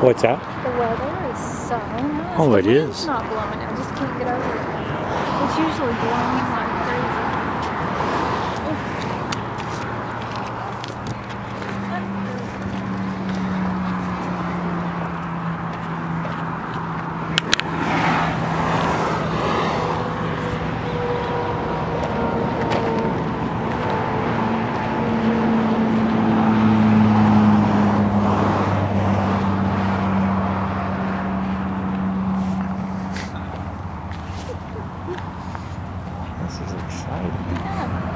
What's that? The weather is so nice. Oh, the it is. not blowing. I just can't get over it. It's usually blowing like This is exciting. Yeah.